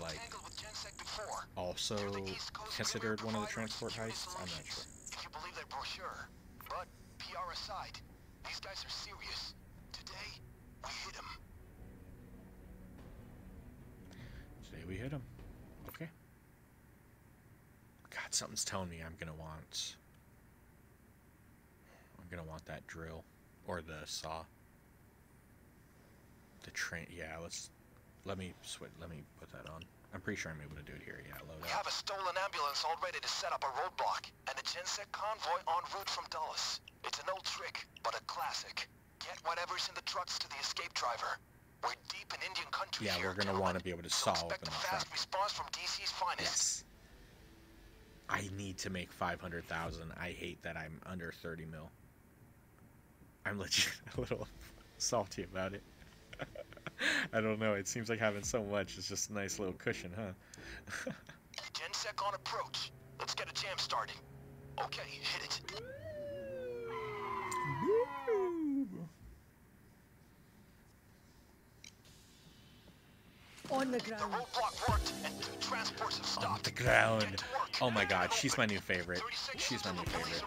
like oh, also considered one of the transport heists. I'm not sure. If you believe that brochure. But PR aside, these guys are serious. Today, we hit them. Today we hit him. Okay. God, something's telling me I'm gonna want. I'm gonna want that drill or the saw. The train. Yeah, let's. Let me switch. Let me put that on. I'm pretty sure I'm able to do it here. Yeah, load We up. have a stolen ambulance all ready to set up a roadblock, and a Gensec convoy en route from Dulles. It's an old trick, but a classic. Get whatever's in the trucks to the escape driver. We're deep in Indian country Yeah, here, we're gonna want to be able to so saw open the fast front. response from DC's finest. Yes. I need to make 500,000. I hate that I'm under 30 mil. I'm legit a little salty about it. I don't know. It seems like having so much is just a nice little cushion, huh? Gensec on approach. Let's get a jam started. Okay, hit it. On the The ground. roadblock worked, and two transports have On the ground. Get to work. Oh my god, she's my new favorite. She's my new till the police favorite.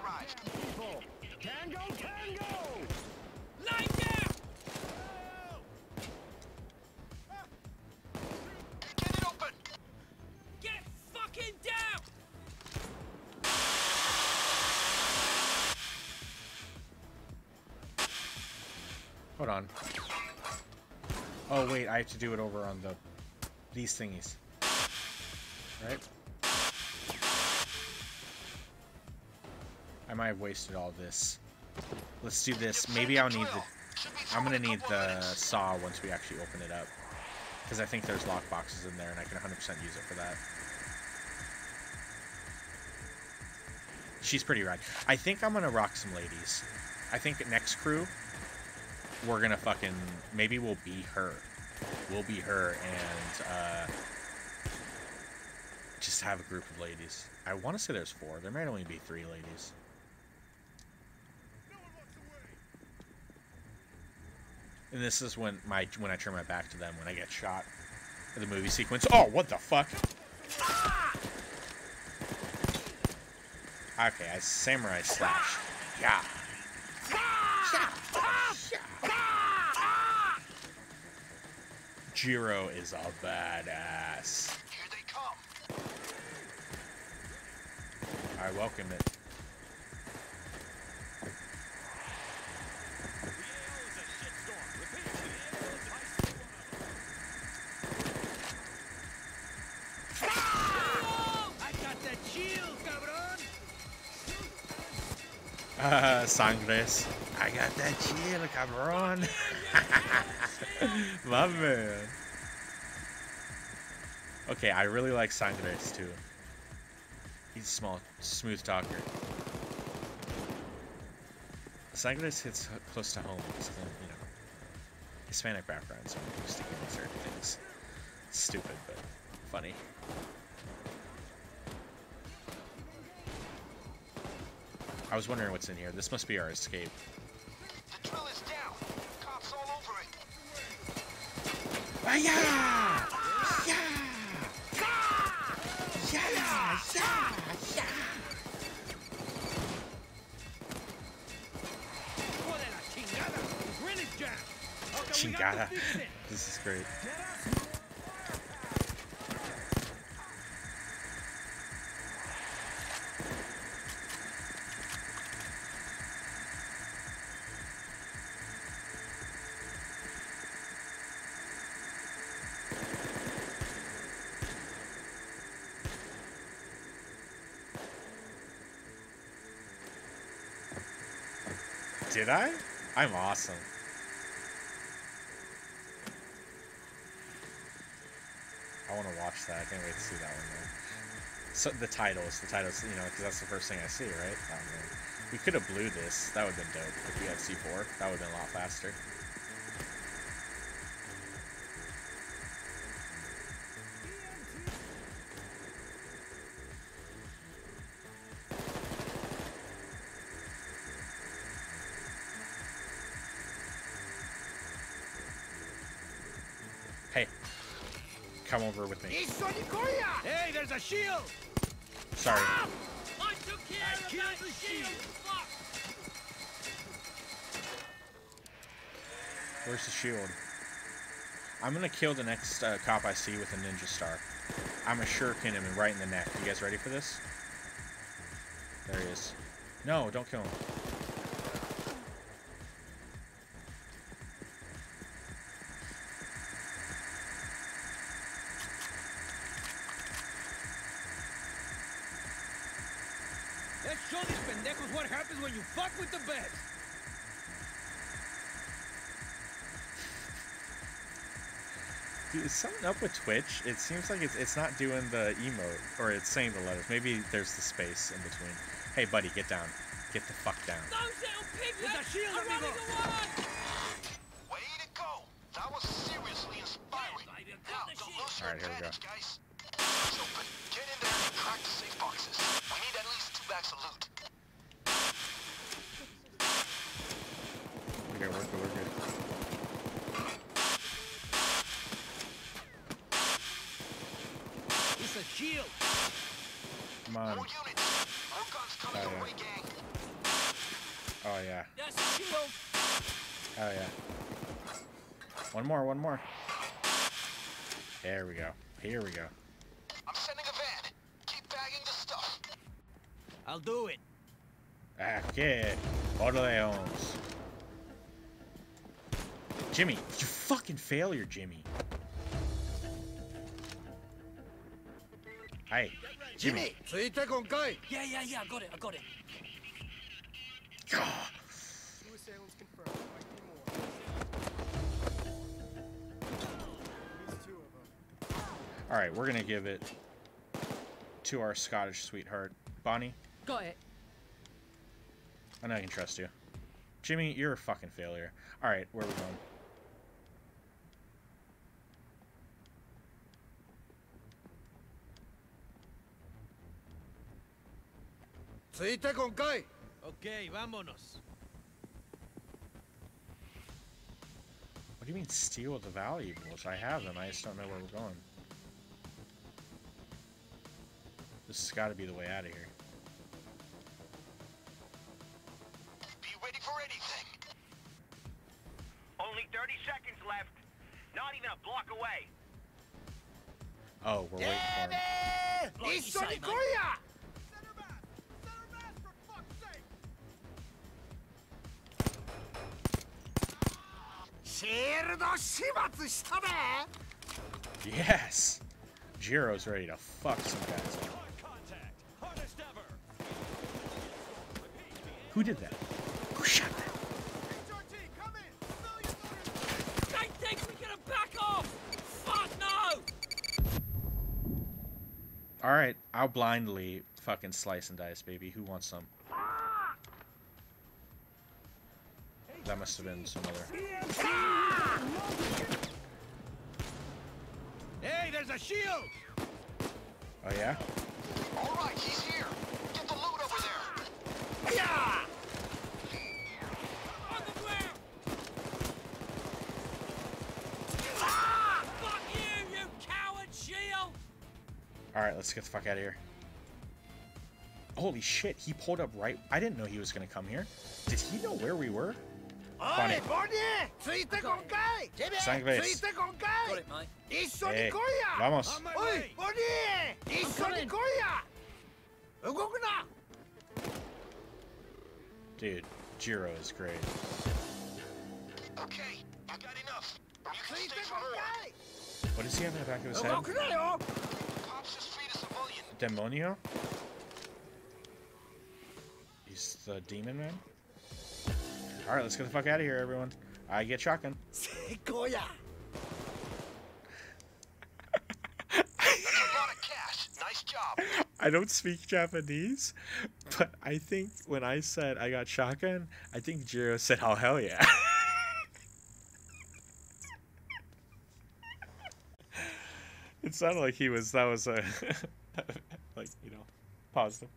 Hold on. Oh wait, I have to do it over on the these thingies. Right? I might have wasted all this. Let's do this. Maybe I'll need the I'm gonna need the saw once we actually open it up. Because I think there's lock boxes in there and I can 100% use it for that. She's pretty rad. I think I'm gonna rock some ladies. I think next crew, we're gonna fucking maybe we'll be her. We'll be her and uh, just have a group of ladies. I want to say there's four. There might only be three ladies. And this is when my when I turn my back to them when I get shot. in The movie sequence. Oh, what the fuck? Okay, I samurai slash. Yeah. Jiro is a badass. Here they come. I welcome it. Uh, sangres. I got that chill, cabron. My man. Okay, I really like Sangres too. He's a small, smooth talker. Sangres hits close to home because of the, you know, Hispanic background, so I'm used to getting certain things. Stupid, but funny. I was wondering what's in here. This must be our escape. The drill is down. Cops all over it. Ah, yeah! Yeah! Yeah! Yeah! Yeah! Hijo de la chingada! Grenade jam! Okay, we got Chingada. to fix it. This is great. Did I? I'm awesome. I want to watch that. I can't wait to see that one. Though. So the titles, the titles, you know, because that's the first thing I see, right? Oh. We could have blew this. That would have been dope if we had C4. That would have been a lot faster. Hey, come over with me. Hey, there's a shield. Sorry. Ah! I took care I of that shield. Where's the shield? I'm gonna kill the next uh, cop I see with a ninja star. I'm a shuriken him right in the neck. You guys ready for this? There he is. No, don't kill him. Let's show these pendejos what happens when you fuck with the best! Dude, is something up with Twitch? It seems like it's, it's not doing the emote, or it's saying the letters. Maybe there's the space in between. Hey, buddy, get down. Get the fuck down. Those little There's a shield, are running amigo. away. Way to go! That was seriously inspiring. Yes, I did Now, don't lose your Alright, here we go. advantage, guys. Door's open. Get in there and crack the safe boxes. We need at least two bags of loot. Okay, we're good, we're good. It's a shield! Come on. More units. More guns coming Oh, yeah. Oh, yeah. That's a shield. Oh, yeah. One more, one more. There we go. Here we go. I'm sending a van. Keep bagging the stuff. I'll do it. Ah, okay. Orleans. Jimmy, you fucking failure, Jimmy. Hey, Jimmy! Yeah, yeah, yeah, I got it, I got it. All right, we're gonna give it to our Scottish sweetheart, Bonnie. Got it. I know I can trust you. Jimmy, you're a fucking failure. All right, where are we going? Okay, vámonos. What do you mean steal the valuables? I have them. I just don't know where we're going. This has got to be the way out of here. Be ready for anything. Only 30 seconds left. Not even a block away. Oh, we're waiting for him. Yes! Jiro's ready to fuck some guys. Who did that? Who shot that? Alright, I'll blindly fucking slice and dice, baby. Who wants some? That must have been some other. Hey, there's a shield! Oh, yeah? All right, he's here. Get the loot over there. Yeah! On the ground. Ah! Fuck you, you coward shield. Alright, let's get the fuck out of here. Holy shit, he pulled up right. I didn't know he was gonna come here. Did he know where we were? funny. Sangre. Hey, vamos. Dude, Jiro is great. Okay, I got enough. you can't What does he have in the back of his head? Demonio? He's the demon man? All right, let's get the fuck out of here, everyone. I get shotgun. Sequoia. nice job. I don't speak Japanese, but I think when I said I got shotgun, I think Jiro said, "Oh hell yeah." it sounded like he was. That was a like you know, positive.